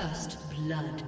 First blood.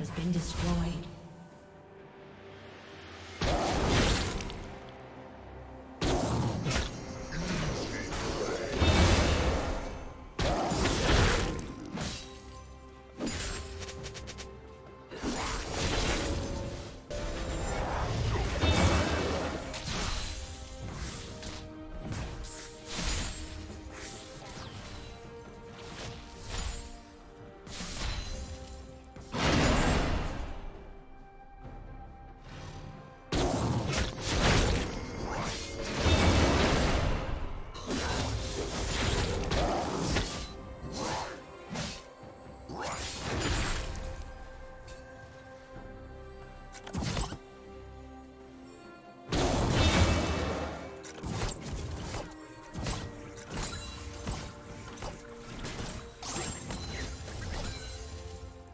Has been destroyed.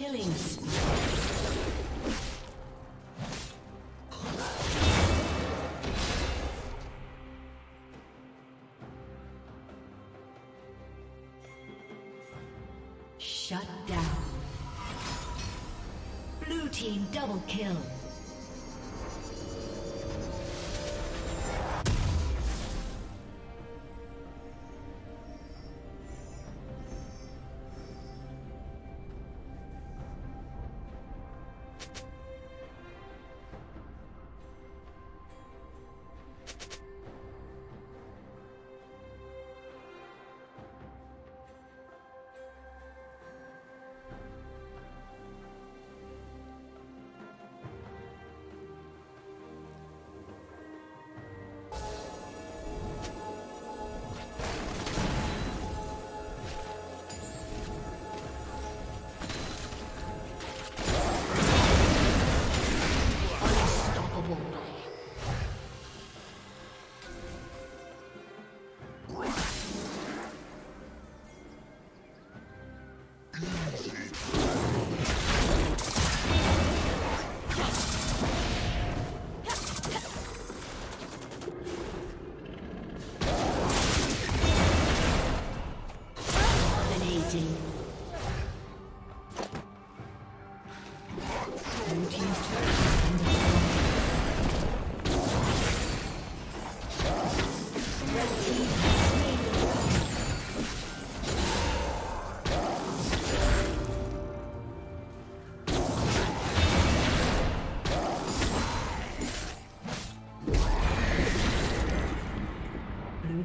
Killing Shut down. Blue team double kill.